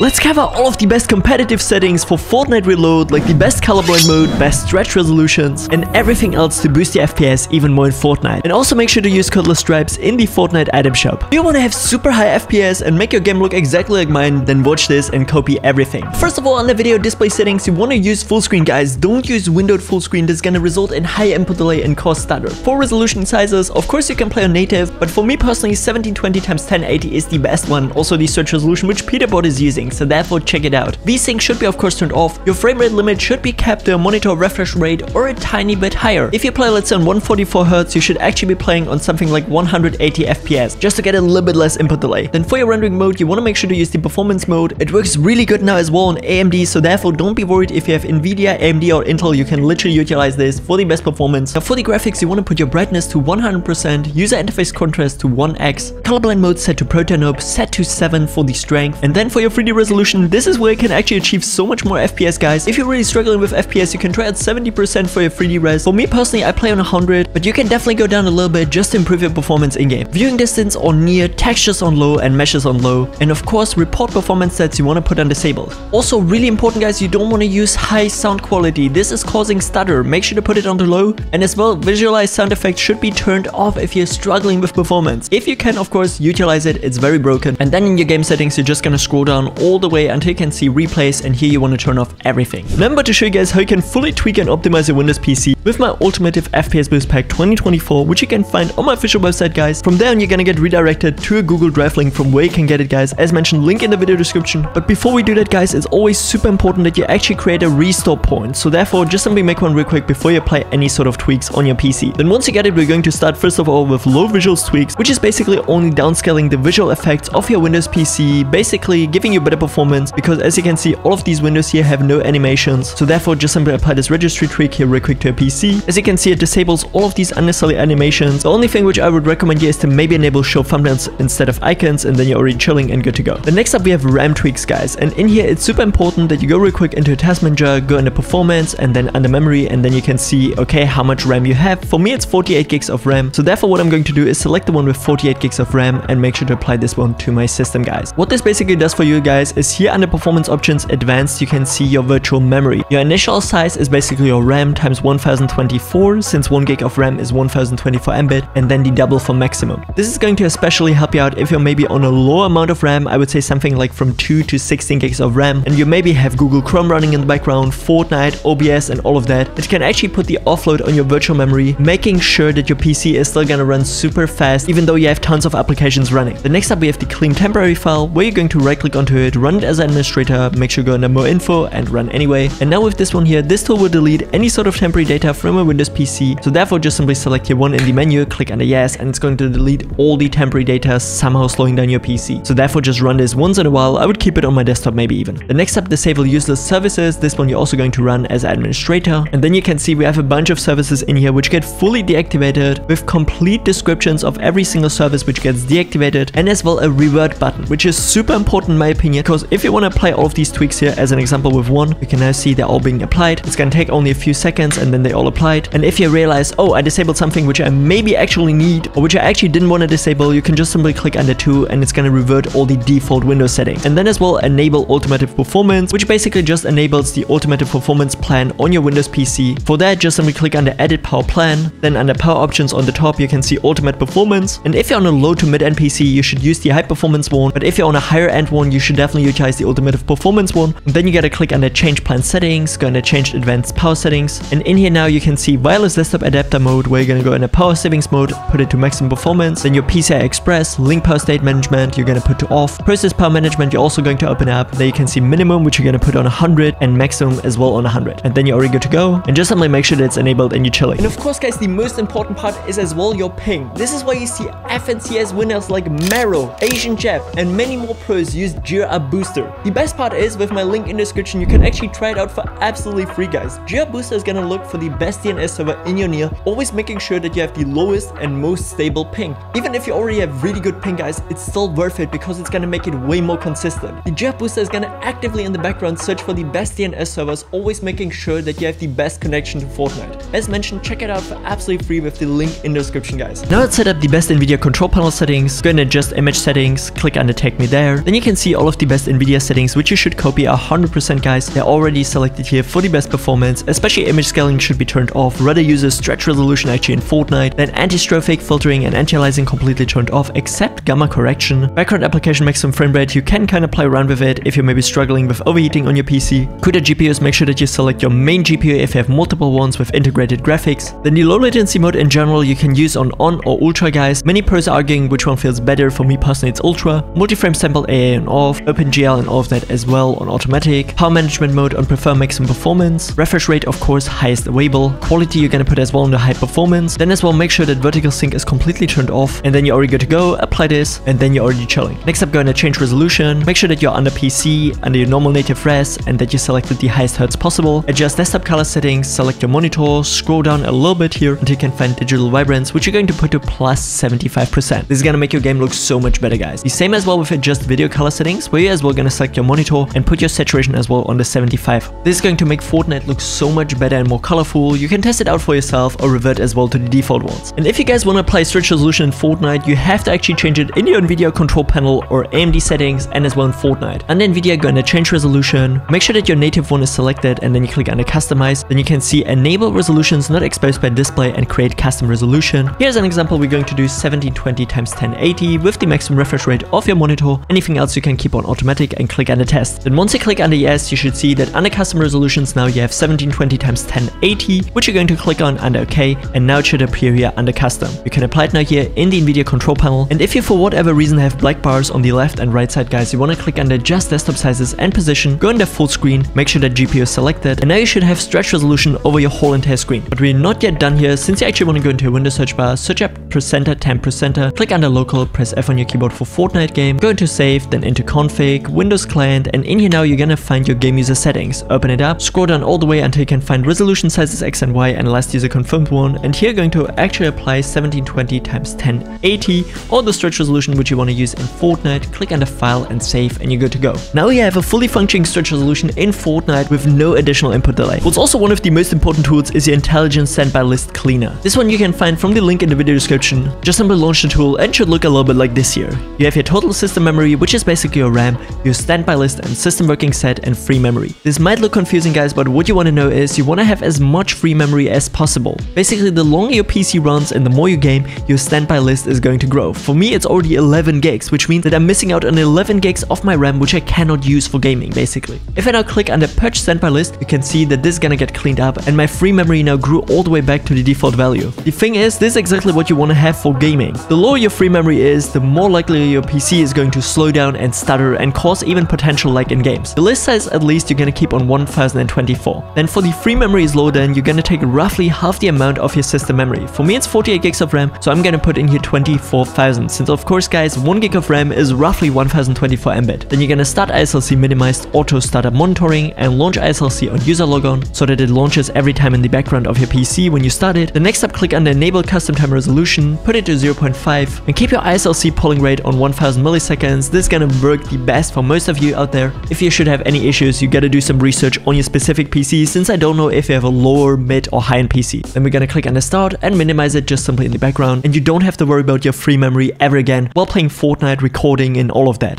Let's cover all of the best competitive settings for Fortnite Reload, like the best colorblind mode, best stretch resolutions, and everything else to boost your FPS even more in Fortnite. And also make sure to use code Stripes in the Fortnite item shop. If you want to have super high FPS and make your game look exactly like mine, then watch this and copy everything. First of all, on the video display settings, you want to use full screen guys. Don't use windowed full screen, this is gonna result in high input delay and cause stutter. For resolution sizes, of course you can play on native, but for me personally 1720 x 1080 is the best one, also the stretch resolution which Peterbot is using, so therefore check it out. VSync should be of course turned off, your frame rate limit should be kept to a monitor refresh rate or a tiny bit higher. If you play let's say on 144Hz, you should actually be playing on something like 180 FPS, just to get a little bit less input delay. Then for your rendering mode, you want to make sure to use the performance mode. It works really good now as well on AMD, so therefore don't be worried if you have Nvidia, AMD or Intel, you can literally utilize this for the best performance. Now for the graphics, you want to put your brightness to 100%, user interface contrast to 1x, colorblind mode set to Protanope, set to 7 for the strength, and then for your 3D resolution, this is where you can actually achieve so much more FPS guys. If you're really struggling with FPS, you can try at 70% for your 3D res. For me personally, I play on 100, but you can definitely go down a little bit just to improve your performance in-game. Viewing distance on near, textures on low, and meshes on low, and of course report performance stats you want to put on disabled. Also really important guys, you don't want to use high sound quality. This is causing stutter. Make sure to put it on the low, and as well, visualize sound effects should be turned off if you're struggling with performance. If you can, of course, utilize it, it's very broken. And then in your game settings, you're just gonna scroll down all the way until you can see replays, and here you want to turn off everything. Remember to show you guys how you can fully tweak and optimize your Windows PC with my Ultimative FPS Boost Pack 2024, which you can find on my official website, guys. From there on, you're gonna get redirected to a Google Drive link from where you can get it, guys. As mentioned, link in the video description. But before we do that, guys, it's always super important that you actually create a restore point. So therefore, just simply make one real quick before you apply any sort of tweaks on your PC. Then once you get it, we're going to start first of all with low visuals tweaks, which is basically only downscaling the visual effects of your Windows PC, basically giving you better performance because as you can see, all of these windows here have no animations. So therefore, just simply apply this registry tweak here real quick to a PC. As you can see, it disables all of these unnecessary animations. The only thing which I would recommend here is to maybe enable show thumbnails instead of icons and then you're already chilling and good to go. The next up we have RAM tweaks guys and in here it's super important that you go real quick into task manager, go into performance and then under memory and then you can see okay how much RAM you have. For me it's 48 gigs of RAM so therefore what I'm going to do is select the one with 48 gigs of RAM and make sure to apply this one to my system guys. What this basically does for you guys is here under performance options advanced you can see your virtual memory. Your initial size is basically your RAM times 1024 since 1 gig of RAM is 1024 Mbit and then the double for maximum. This is going to especially help you out if you're maybe on a low amount of RAM, I would say something like from 2 to 16 gigs of RAM and you maybe have Google Chrome running in the background, Fortnite, OBS and all of that. It can actually put the offload on your virtual memory, making sure that your PC is still gonna run super fast even though you have tons of applications running. The next up we have the clean temporary file where you're going to right click onto it, run it as an administrator, make sure you go under more info and run anyway. And now with this one here, this tool will delete any sort of temporary data from a Windows PC. So therefore just simply select here one in the menu, click under yes and it's going to delete all the temporary data somehow slowing down your PC. So therefore just run this once in a while, I would keep it on my desktop maybe even. The next step disable useless services, this one you're also going to run as administrator and then you can see we have a bunch of services in here which get fully deactivated with complete descriptions of every single service which gets deactivated and as well a revert button which is super important in my opinion because if you want to apply all of these tweaks here as an example with one, you can now see they're all being applied. It's going to take only a few seconds and then they all applied and if you realize oh I disabled something which I maybe actually need or which I actually didn't want to disable you can just simply click under 2 and it's going to revert all the default Windows settings and then as well enable automatic performance which basically just enables the automatic performance plan on your Windows PC. For that just simply click under edit power plan then under power options on the top you can see ultimate performance and if you're on a low to mid end PC you should use the high performance one but if you're on a higher end one you should definitely utilize the ultimate of performance one. And then you gotta click under change plan settings go under change advanced power settings. And in here now you can see wireless desktop adapter mode where you're gonna go into power savings mode put it to maximum performance. Then your PCI Express link power state management you're gonna put to off. Processor power management you're also going to open up. There you can see minimum which you're gonna put on 100 and maximum as well on 100 and then you're already good to go. And just simply make sure that it's enabled and you're chilling and of course guys the most important part is as well your ping. This is why you see FNCS winners like Mero Asian Jeff and many more pros use GearUp Booster. The best part is with my link in description you can actually try it out for absolutely free guys. GearUp Booster is gonna look for the best DNS server in your near always making sure that you have the lowest and most stable ping. Even if you already have really good ping guys it's still worth it because it's gonna make it way more consistent. The GearUp Booster is gonna actively in the background search for the best DNS servers always making sure that you have the best connection to Fortnite. As mentioned check it out for absolutely free with the link in the description guys. Now let's set up the best NVIDIA control panel settings. Go and adjust image settings click on the take me there. Then you can see all of the the best Nvidia settings which you should copy 100% guys. They're already selected here for the best performance, especially image scaling should be turned off, rather use a stretch resolution actually in Fortnite, then anisotropic filtering and anti-aliasing completely turned off except gamma correction. Background application maximum frame rate, you can kind of play around with it if you're maybe struggling with overheating on your PC. CUDA GPUs, make sure that you select your main GPU if you have multiple ones with integrated graphics. Then the low latency mode in general you can use on on or ultra guys. Many pros are arguing which one feels better, for me personally it's ultra. Multi-frame sample AA on off, OpenGL and all of that as well on automatic. Power management mode on prefer maximum performance. Refresh rate of course highest available. Quality you're gonna put as well on the high performance. Then as well make sure that vertical sync is completely turned off and then you're already good to go. Apply this and then you're already chilling. Next up going to change resolution. Make sure that you're under PC, under your normal native res and that you selected the highest hertz possible. Adjust desktop color settings, select your monitor, scroll down a little bit here until you can find digital vibrance which you're going to put to plus 75%. This is gonna make your game look so much better guys. The same as well with adjust video color settings where as well gonna select your monitor and put your saturation as well on the 75. This is going to make Fortnite look so much better and more colorful. You can test it out for yourself or revert as well to the default ones. And if you guys want to apply stretch resolution in Fortnite, you have to actually change it in your NVIDIA control panel or AMD settings and as well in Fortnite. And then NVIDIA going to change resolution, make sure that your native one is selected and then you click under customize. Then you can see enable resolutions not exposed by display and create custom resolution. Here's an example we're going to do 1720 x 1080 with the maximum refresh rate of your monitor. Anything else you can keep on automatic and click under test. Then once you click under yes, you should see that under custom resolutions now you have 1720 x 1080 which you're going to click on under OK and now it should appear here under custom. You can apply it now here in the NVIDIA control panel and if you for whatever reason have black bars on the left and right side guys, you want to click under just desktop sizes and position, go under full screen, make sure that GPU is selected and now you should have stretch resolution over your whole entire screen. But we're not yet done here since you actually want to go into your Windows search bar, search up Presenter 10 Presenter, click under local, press F on your keyboard for Fortnite game, go into save, then into config, Windows client and in here now you're gonna find your game user settings. Open it up, scroll down all the way until you can find resolution sizes X and Y and last user confirmed one and here you're going to actually apply 1720 x 1080 or the stretch resolution which you want to use in Fortnite, click under file and save and you're good to go. Now you have a fully functioning stretch resolution in Fortnite with no additional input delay. What's also one of the most important tools is your intelligent standby list cleaner. This one you can find from the link in the video description. Just simply launch the tool and should look a little bit like this here. You have your total system memory which is basically your RAM, your standby list and system working set and free memory. This might look confusing guys but what you want to know is you want to have as much free memory as possible. Basically the longer your PC runs and the more you game, your standby list is going to grow. For me it's already 11 gigs which means that I'm missing out on 11 gigs of my RAM which I cannot use for gaming basically. If I now click on the purge standby list you can see that this is gonna get cleaned up and my free memory now grew all the way back to the default value. The thing is this is exactly what you want to have for gaming. The lower your free memory is the more likely your PC is going to slow down and stutter cause even potential lag in games. The list says at least you're gonna keep on 1024. Then for the free memory is low then you're gonna take roughly half the amount of your system memory. For me it's 48 gigs of RAM so I'm gonna put in here 24,000 since of course guys 1 gig of RAM is roughly 1024 Mbit. Then you're gonna start ISLC minimized auto startup monitoring and launch ISLC on user logon so that it launches every time in the background of your PC when you start it. The next up click the enable custom time resolution, put it to 0.5 and keep your ISLC polling rate on 1000 milliseconds. This is gonna work the best for most of you out there. If you should have any issues you gotta do some research on your specific PC since I don't know if you have a lower, mid or high end PC. Then we're gonna click on the start and minimize it just simply in the background and you don't have to worry about your free memory ever again while playing Fortnite, recording and all of that.